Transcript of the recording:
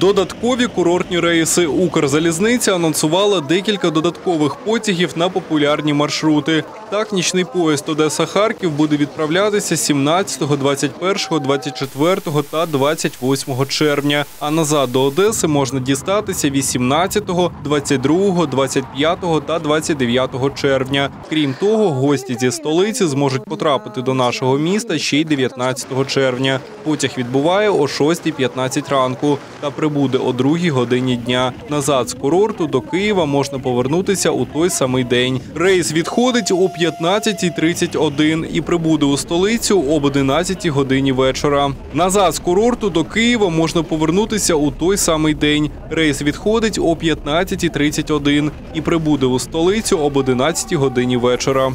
Додаткові курортні рейси Укрзалізниця анонсувала декілька додаткових потягів на популярні маршрути. Так, нічний поїзд Одеса-Харків буде відправлятися 17, 21, 24 та 28 червня. А назад до Одеси можна дістатися 18, 22, 25 та 29 червня. Крім того, гості зі столиці зможуть потрапити до нашого міста ще й 19 червня. Потяг відбуває о 6.15 ранку та прибуде о 2 годині дня. Назад з курорту до Києва можна повернутися у той самий день. Рейс відходить о 15.31 і прибуде у столицю об 11 годині вечора. Назад з курорту до Києва можна повернутися у той самий день. Рейс відходить о 15.31 і прибуде у столицю об 11 годині вечора.